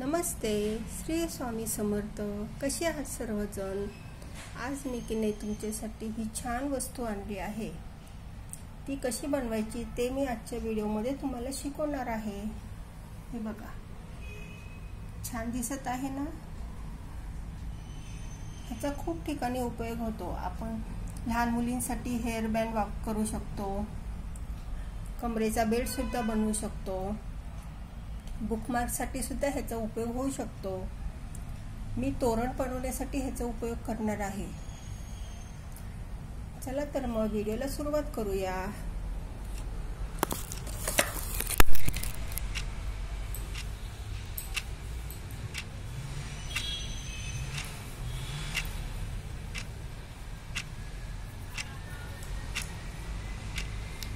नमस्ते श्री स्वामी समर्थ. कसे आहात सर्वजण? आज निकीने तुमच्यासाठी ही छान वस्तू आणली आहे. ती कशी बनवायची ते मी आजच्या व्हिडिओमध्ये तुम्हाला शिकवणार आहे. हे बघा. छान दिसत आहे ना? ह्याचा खूप ठिकाणी उपयोग होतो. आपण लहान मुलींसाठी हेअर बँड वाप करू शकतो. कमरेचा बेल्टसुद्धा बनवू शकतो. बुकमार्कसाठी सुद्धा ह्याचा उपयोग होऊ शकतो. मी तोरण बनवण्यासाठी ह्याचा उपयोग करणार आहे. चला तर मग व्हिडिओला सुरुवात करूया.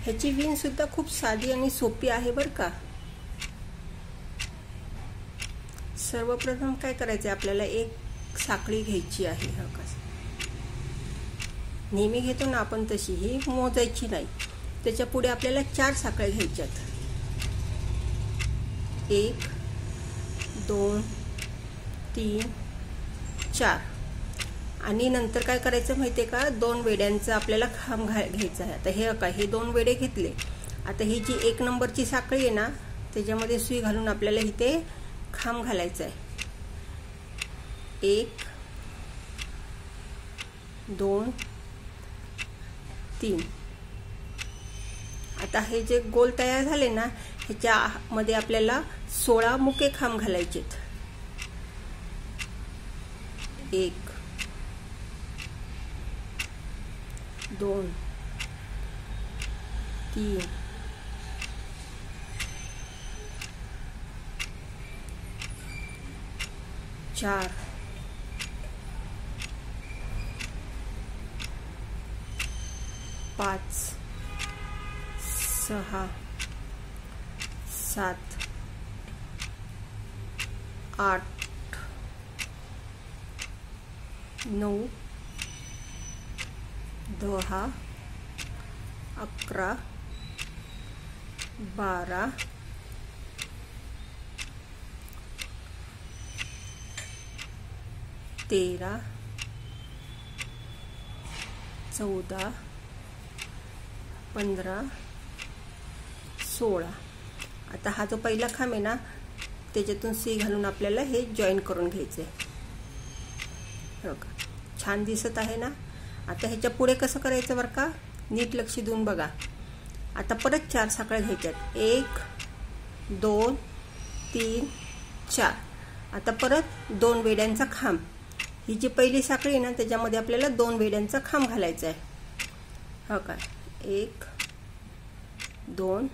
ह्याची विण सुद्धा खूप साधी आणि सोपी आहे बरं का. सर्वप्रथम काय करायचं आपल्याला एक साखळी घ्यायची आहे हा कस. नेहमी घेतो ना आपण तशी ही मोजायची नाही. त्याच्या पुढे आपल्याला चार साखळ्या घ्यायच्यात. एक दोन तीन चार. आणि नंतर काय करायचं माहिती आहे का? दोन वेड्यांचा आपल्याला खांब घा घ्यायचा आहे. आता हे का हे दोन वेडे घेतले. आता ही जी एक नंबरची साखळी आहे ना त्याच्यामध्ये सुई घालून आपल्याला इथे खांब घालायचा आहे एक दोन तीन. आता हे जे गोल तयार झाले ना ह्याच्यामध्ये आपल्याला सोळा मुके खांब घालायचेत. एक दोन तीन. चार। पाच सहा सात आठ नऊ दहा अकरा बारा तेरा चौदा पंधरा सोळा. आता हा जो पहिला खांब आहे ना त्याच्यातून सी घालून आपल्याला हे जॉईन करून घ्यायचं आहे. बघा का छान दिसत आहे ना? आता ह्याच्या पुढे कसं करायचं बरं का? नीट लक्ष देऊन बघा. आता परत चार साखळ्या घ्यायच्यात. एक दोन तीन चार. आता परत दोन वेड्यांचा खांब. ही जी पहिली साखळी आहे ना त्याच्यामध्ये आपल्याला दोन वेड्यांचा खांब घालायचा आहे. हो का? एक दोन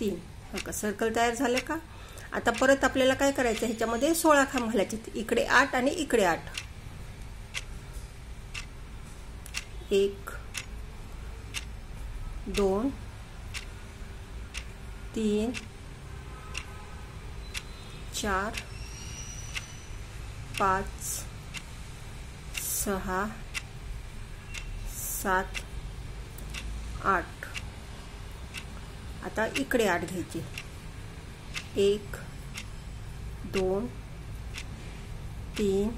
तीन. हो का? सर्कल तयार झालं का? आता परत आपल्याला काय करायचं ह्याच्यामध्ये सोळा खांब घालायचे इकडे आठ आणि इकडे आठ. एक दोन तीन चार पाच सहा सात आठ. आता इकडे आठ घ्यायची. एक दोन तीन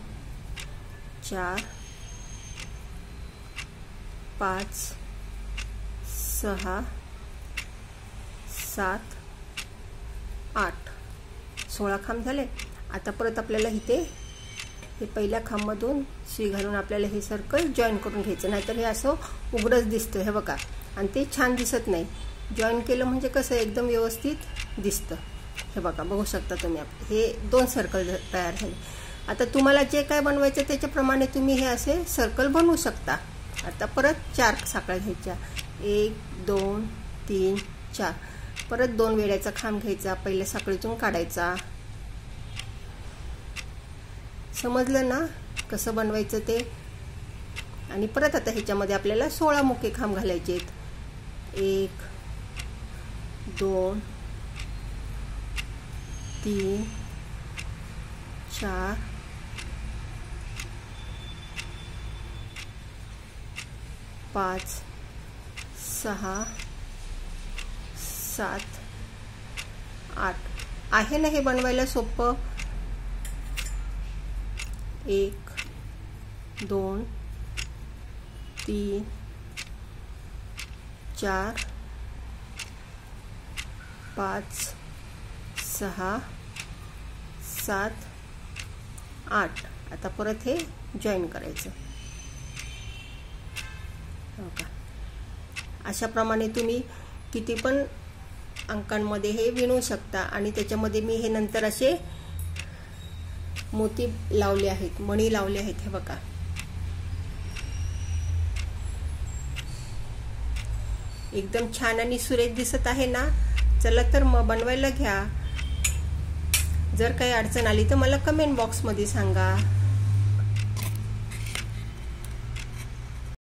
चार पाच सहा सात आठ. सोळा खांब झाले. आता परत आपल्याला इथे हे पहिल्या खांबमधून सुई घालून आपल्याला हे सर्कल जॉईन करून घ्यायचं. नाहीतर हे असं उघडच दिसतं हे बघा. आणि ते छान दिसत नाही. जॉईन केलं म्हणजे कसं एकदम व्यवस्थित दिसतं. हे बघा बघू शकता तुम्ही हे दोन सर्कल तयार झाले. आता तुम्हाला जे काय बनवायचं त्याच्याप्रमाणे तुम्ही हे असे सर्कल बनवू शकता. आता परत चार साखळ्या घ्यायच्या. एक दोन तीन चार. परत दोन वेड्याचा खांब घ्यायचा. पहिल्या साखळीतून काढायचा. समजलं ना कसं बनवायचं ते? आणि परत आता ह्याच्यामध्ये आपल्याला सोळा मुके खांब घालायचे आहेत. एक दोन तीन चार पाच सहा सात आठ. आहे ना हे बनवायला सोपं? एक दोन तीन चार पाच सहा सात आठ. आता परत हे जॉईन करायचं. हो का? अशाप्रमाणे तुम्ही किती पण अंकांमध्ये हे विणू शकता आणि त्याच्यामध्ये मी हे नंतर असे मोती लावले आहेत मणी लावले आहेत हे बघा. एकदम छान आणि सुरेख दिसत आहे ना? चला तर मग बनवायला घ्या. जर काही अडचण आली तर मला कमेंट बॉक्समध्ये सांगा.